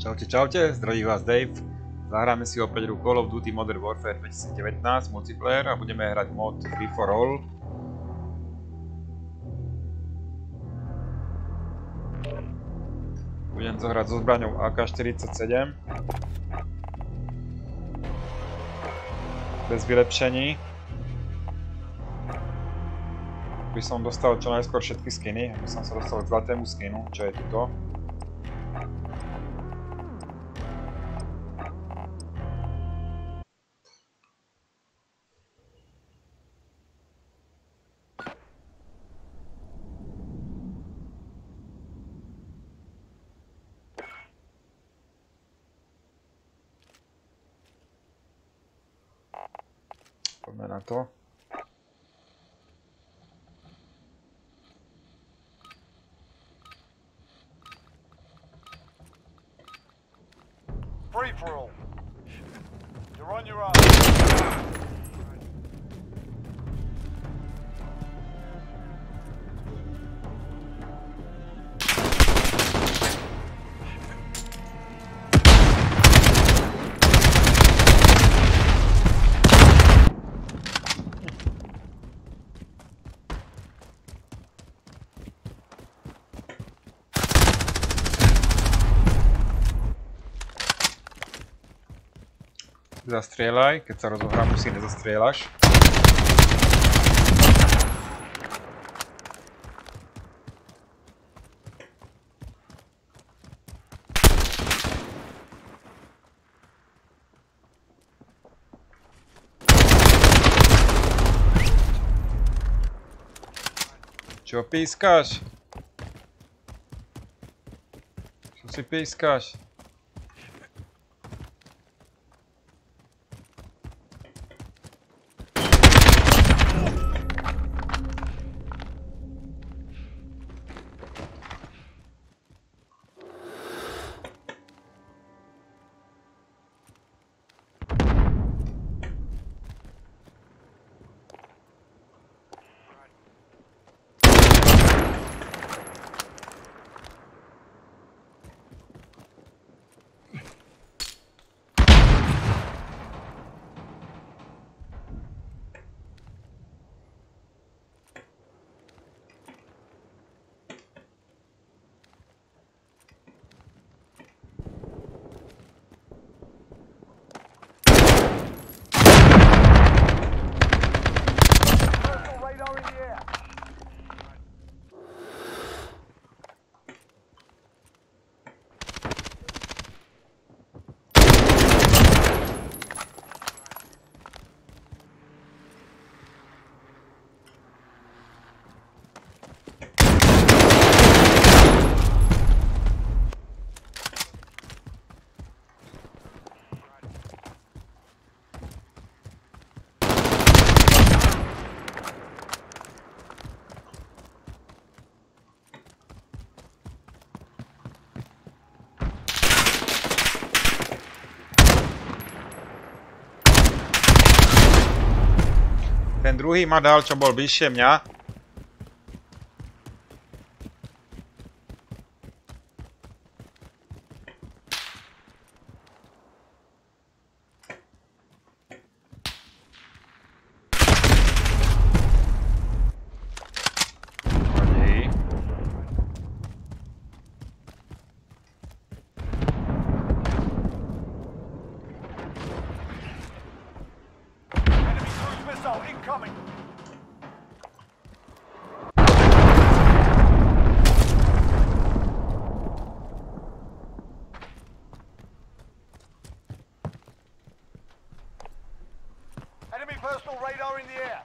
Čaute, čaute, zdraví vás Dave. Zahráme si opäť hru Call of Duty Modern Warfare 2019 multiplayer a budeme hrať mod Free for All. Budem to hrať so zbraňou AK-47. Bez vylepšení. By som dostal čo najskôr všetky skiny, aby som sa dostal k zlatému skinu, čo je tuto. Poďme na to. Free for all. You're on your own. Zastrieľaj, keď sa rozohrá, musí nezastrieľaš. Čo pískaš? Čo si pískaš? Ten druhý ma dal, čo bol bližšie mňa. personal radar in the air.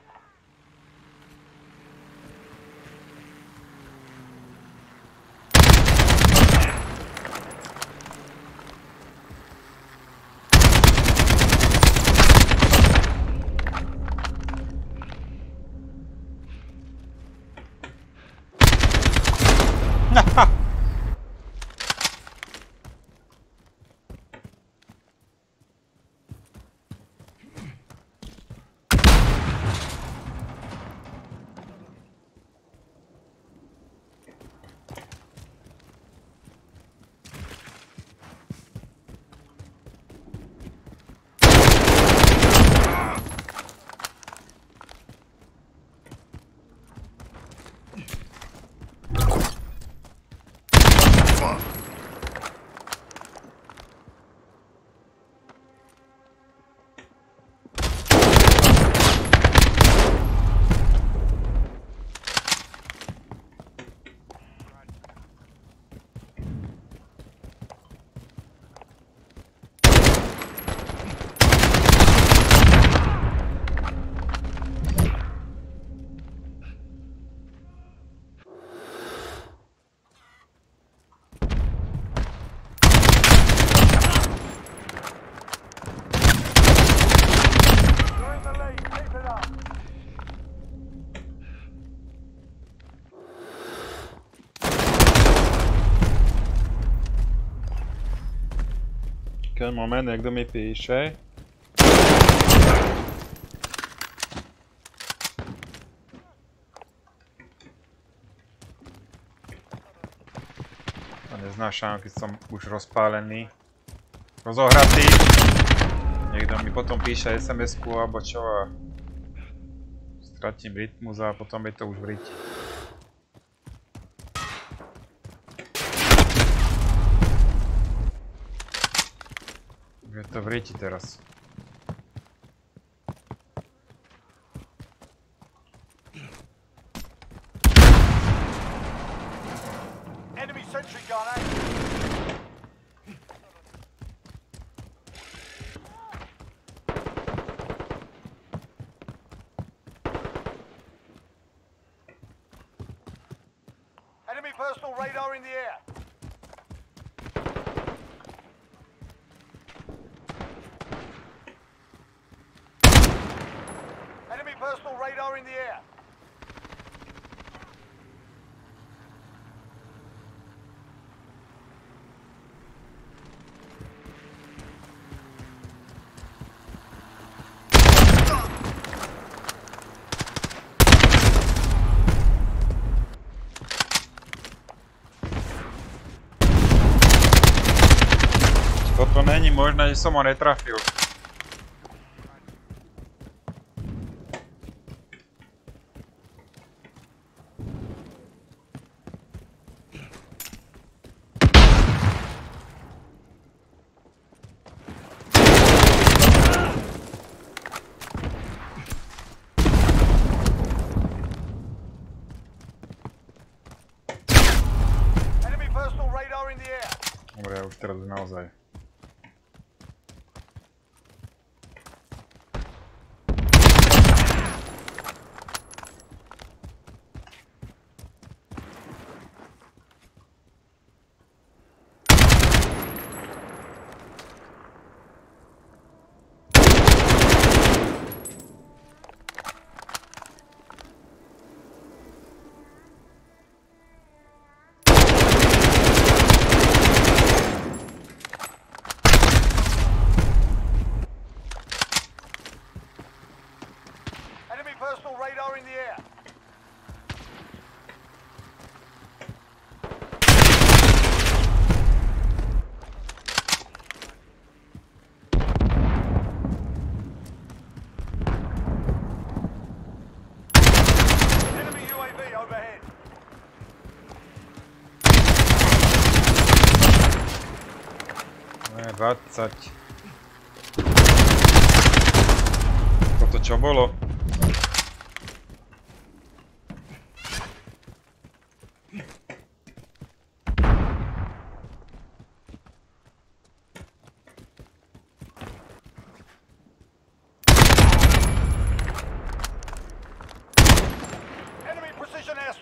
Ha Keď moment, niekto mi píše. A neznášam, keď som už rozpálený. Rozohratý. Niekto mi potom píše SMS-ku alebo čo a stratím rytmus a potom je to už v riti. to wryci teraz. Enemy personal radar in the air. Radar in the air. Toto není možné, že som ho netrafil. Равтерден Алзай. Personal radar in the air. 20. Toto čo bolo?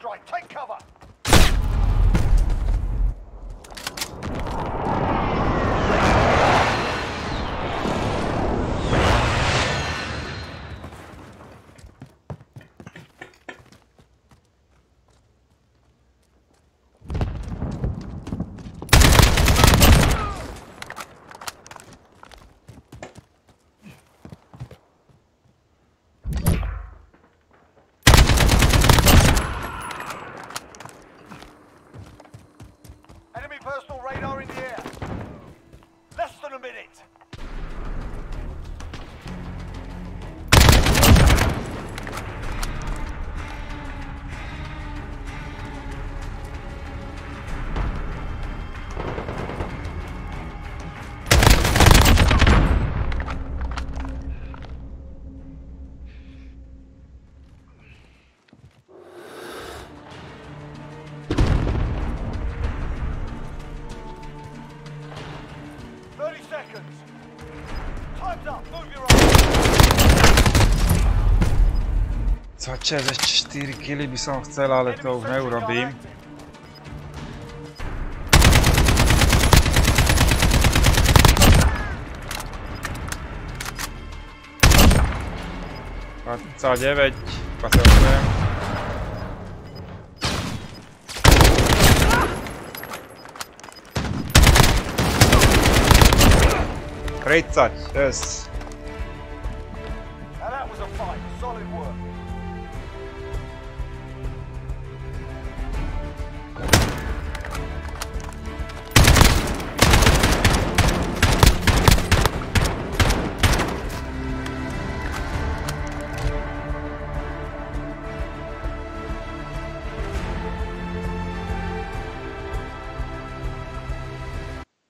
strike. Take cover. 4 killy by som chcel, ale to už neurobím. Dvadsaťdeväť, Great touch, yes.